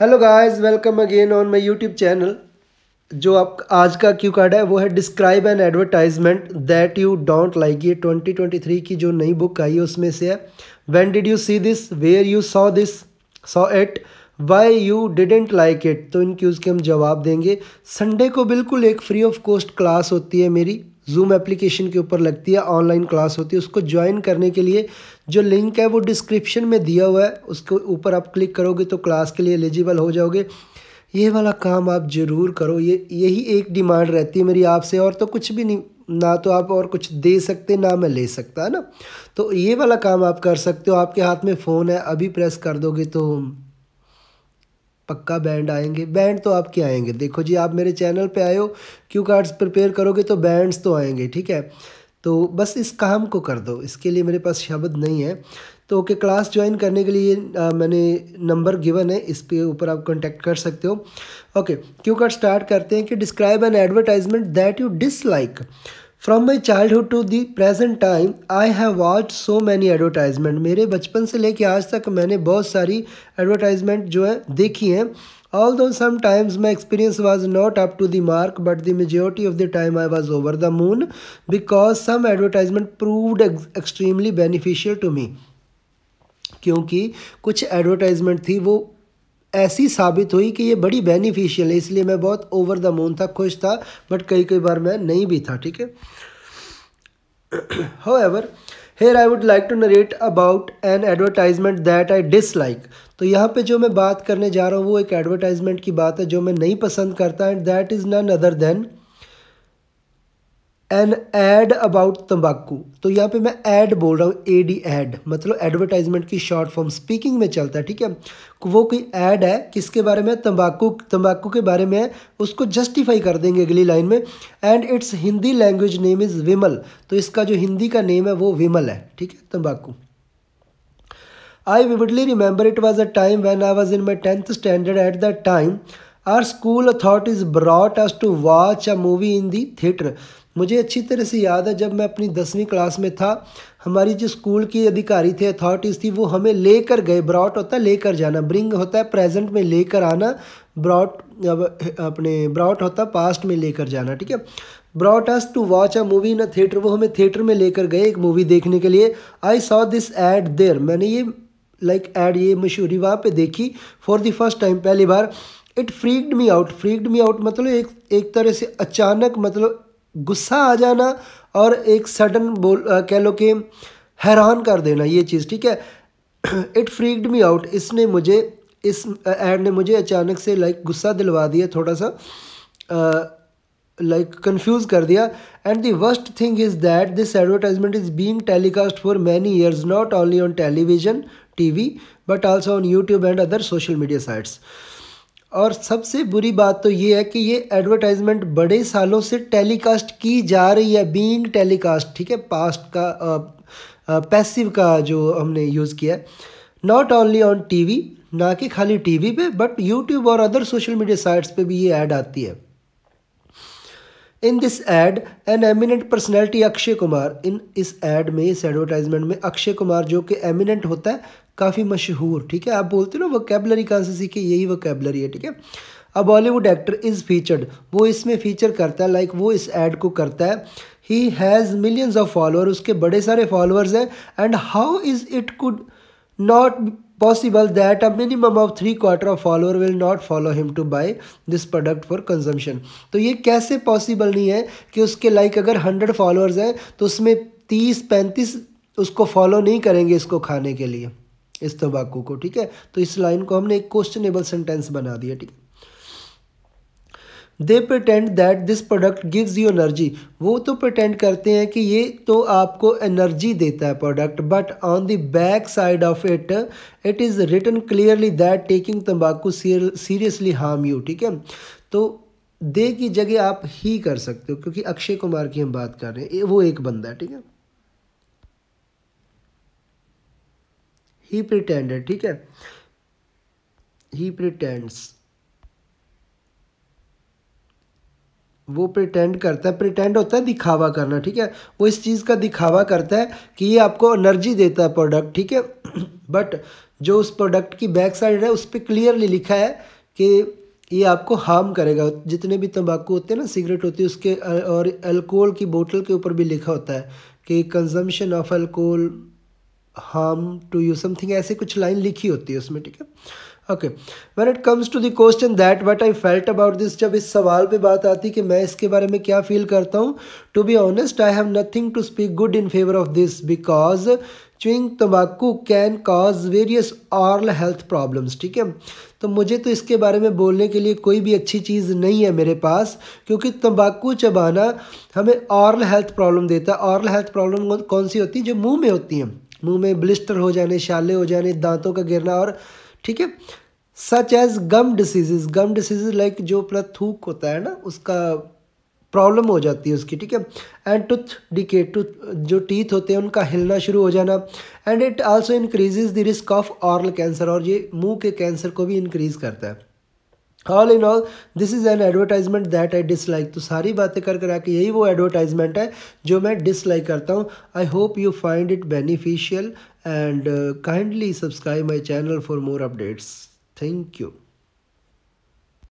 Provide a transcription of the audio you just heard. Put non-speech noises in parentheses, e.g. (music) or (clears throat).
Hello guys welcome again on my YouTube channel जो आप, आज का क्यू कार्ड है, वो है describe an advertisement that you don't like ये 2023 की जो नई बुक आई है, उसमें से है। When did you see this where you saw this saw it why you didn't like it तो इन क्यूज़ के हम जवाब देंगे। संडे को बिल्कुल एक फ्री ऑफ़ कॉस्ट क्लास होती है मेरी। जूम एप्लीकेशन के ऊपर लगती है ऑनलाइन क्लास होती है। उसको ज्वाइन करने के लिए जो लिंक है वो डिस्क्रिप्शन में दिया हुआ है। उसके ऊपर आप क्लिक करोगे तो क्लास के लिए एलिजिबल हो जाओगे। ये वाला काम आप ज़रूर करो। ये, यही एक डिमांड रहती है मेरी आपसे। और तो कुछ भी नहीं, ना तो आप और कुछ दे सकते, ना मैं ले सकता, है ना? तो ये वाला काम आप कर सकते हो। आपके हाथ में फ़ोन है, अभी प्रेस कर दोगे तो पक्का बैंड आएँगे। बैंड तो आपके आएँगे। देखो जी आप मेरे चैनल पे आए हो क्यू कार्ड्स प्रिपेयर करोगे तो बैंड्स तो आएँगे ठीक है? तो बस इस काम को कर दो। इसके लिए मेरे पास शब्द नहीं है। तो ओके क्लास ज्वाइन करने के लिए आ, मैंने नंबर गिवन है। इस पे ऊपर आप कांटेक्ट कर सकते हो। ओके क्यू कार्ड स्टार्ट करते हैं कि describe an advertisement that you dislike from my childhood to the present time I have watch so many advertisement मेरे बचपन से लेके आज तक मैंने बहुत सारी एडवर्टाइजमेंट जो है, देखी हैं। Although sometimes my experience was not up to the mark but the majority of the time I was over the moon because some advertisement proved extremely beneficial to me क्योंकि कुछ एडवर्टाइजमेंट थी, वो ऐसी साबित हुई कि ये बड़ी बेनिफिशियल है, इसलिए मैं बहुत ओवर द मून था, खुश था बट कई कई बार मैं नहीं भी था, ठीक है? However here I would like to narrate about an advertisement that I dislike तो यहाँ पे जो मैं बात करने जा रहा हूँ, वो एक एडवर्टाइजमेंट की बात है जो मैं नहीं पसंद करता and that is none other than an ad about तंबाकू। तो यहाँ पे मैं ऐड बोल रहा हूँ ए डी एड मतलब एडवर्टाइजमेंट की शॉर्ट फॉर्म स्पीकिंग में चलता है, ठीक है? वो कोई ऐड है, किसके बारे में? तंबाकू तंबाकू के बारे में उसको जस्टिफाई कर देंगे अगली लाइन में। And it's Hindi language name is Vimal तो इसका जो हिंदी का नेम है, वो विमल है, ठीक है? तंबाकू। I vividly remember it was a time when I was in my tenth standard at that time our school authorities brought us to watch a movie in the theatre मुझे अच्छी तरह से याद है जब मैं अपनी दसवीं क्लास में था हमारी जो स्कूल की अधिकारी थे अथॉरिटीज़ थी वो हमें लेकर गए ब्रॉट होता है लेकर जाना ब्रिंग होता है प्रेजेंट में लेकर आना ब्रॉट अब अपने ब्रॉट होता है पास्ट में लेकर जाना ठीक है? Brought us to watch a movie in a theatre वो हमें थिएटर में लेकर गए एक मूवी देखने के लिए। I saw this ad there मैंने ये लाइक like, एड ये मशहूरी वहाँ पे देखी फॉर द फ़र्स्ट टाइम पहली बार। It freaked me out freaked me out मतलब एक एक तरह से अचानक मतलब गुस्सा आ जाना और एक सडन बोल कह लो कि हैरान कर देना ये चीज़, ठीक है? इट फ्रीक्ड मी आउट इसने मुझे, इस एड ने मुझे अचानक से लाइक गुस्सा दिलवा दिया थोड़ा सा लाइक कंफ्यूज कर दिया। And the worst thing is that this advertisement is being telecast for many years not only on television TV but also on YouTube and other social media sites और सबसे बुरी बात तो ये है कि ये एडवर्टाइजमेंट बड़े सालों से टेलीकास्ट की जा रही है बीइंग टेलीकास्ट ठीक है? पास्ट का पैसिव का जो हमने यूज़ किया है। नॉट ओनली ऑन टीवी ना कि खाली टीवी पे बट यूट्यूब और अदर सोशल मीडिया साइट्स पे भी ये ऐड आती है। In this ad an eminent personality Akshay Kumar in इस एड में, इस एडवर्टाइजमेंट में अक्षय कुमार जो कि एमिनेंट होता है काफ़ी मशहूर, ठीक है? आप बोलते हो ना वोकेबलरी कहाँ से सीखे यही वोकेबलरी है, ठीक है? A Bollywood actor is featured वो इसमें फीचर करता है लाइक वो इस एड को करता है। He has millions of follower उसके बड़े सारे फॉलोअर्स हैं। And how is it could not possible that a minimum of three quarter of follower will not follow him to buy this product for consumption तो ये कैसे possible नहीं है कि उसके लाइक अगर हंड्रेड फॉलोअर्स हैं तो उसमें तीस, पैंतीस उसको फॉलो नहीं करेंगे इसको खाने के लिए। इस तंबाकू को, ठीक है? तो इस लाइन को हमने एक क्वेश्चनेबल सेंटेंस बना दिया, ठीक है? They pretend that this product gives you energy वो तो प्रटेंड करते हैं कि ये तो आपको एनर्जी देता है product but on the back side of it it is written clearly that taking तंबाकू सीरियसली हार्म यू ठीक है? तो दे की जगह आप ही कर सकते हो, क्योंकि अक्षय कुमार की हम बात कर रहे हैं। वो एक बंदा है, ठीक है? ही प्रिटेंडेड ठीक है? ही प्रिटेंड्स वो प्रिटेंड करता है प्रिटेंड होता है दिखावा करना, ठीक है? वो इस चीज़ का दिखावा करता है कि ये आपको एनर्जी देता है प्रोडक्ट ठीक है? (clears throat) बट जो उस प्रोडक्ट की बैक साइड है, उस पर क्लियरली लिखा है कि ये आपको हार्म करेगा। जितने भी तंबाकू होते हैं ना सिगरेट होती है, उसके और अल्कोहल की बोतल के ऊपर भी लिखा होता है कि consumption of alcohol harm to you something ऐसे कुछ लाइन लिखी होती है उसमें, ठीक है? Okay when it comes to the question that what I felt about this जब इस सवाल पे बात आती कि मैं इसके बारे में क्या फील करता हूँ to be honest I have nothing to speak good in favour of this because chewing तम्बाकू can cause various oral health problems ठीक है? तो मुझे तो इसके बारे में बोलने के लिए कोई भी अच्छी चीज़ नहीं है मेरे पास, क्योंकि तम्बाकू चबाना हमें ऑरल हेल्थ प्रॉब्लम देता है। ऑरल हेल्थ प्रॉब्लम कौन सी होती है? जो मुँह में होती हैं। मुँह में ब्लिस्टर हो जाने, शाले हो जाने, दांतों का गिरना और, ठीक है? Such as gum diseases gum diseases like जो अपना थूक होता है ना, उसका प्रॉब्लम हो जाती है उसकी, ठीक है? एंड टूथ डिके टूथ जो टीथ होते हैं, उनका हिलना शुरू हो जाना। And it also increases the risk of oral cancer और ये मुँह के कैंसर को भी इंक्रीज करता है। All in all this is an advertisement that I dislike तो सारी बातें कर कर आके यही वो एडवर्टाइजमेंट है जो मैं डिसलाइक करता हूँ। I hope you find it beneficial and kindly subscribe my channel for more updates thank you.